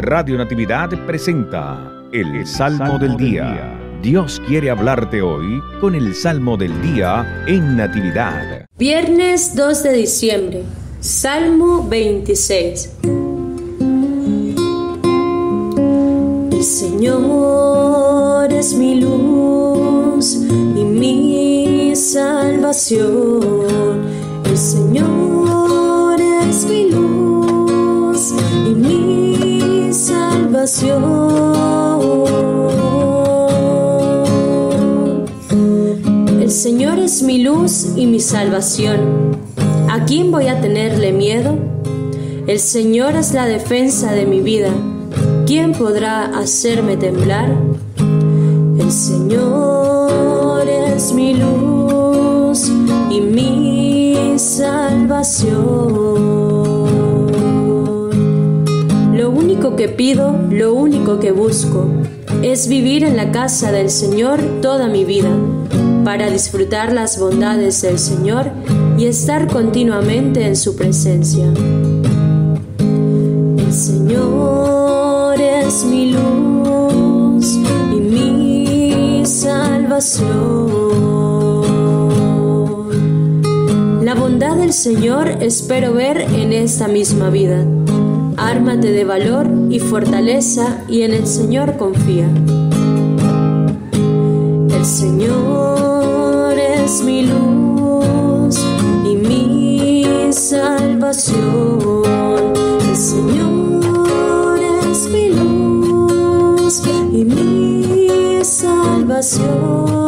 Radio Natividad presenta el Salmo del Día. Dios quiere hablarte hoy con el Salmo del Día en Natividad. Viernes 2 de diciembre, Salmo 26. El Señor es mi luz y mi salvación. El Señor El Señor es mi luz y mi salvación. ¿A quién voy a tenerle miedo? El Señor es la defensa de mi vida. ¿Quién podrá hacerme temblar? El Señor es mi luz y mi salvación. Pido, lo único que busco, es vivir en la casa del Señor toda mi vida, para disfrutar las bondades del Señor y estar continuamente en su presencia. El Señor es mi luz y mi salvación. La bondad del Señor espero ver en esta misma vida. Ármate de valor y fortaleza y en el Señor confía. El Señor es mi luz y mi salvación. El Señor es mi luz y mi salvación.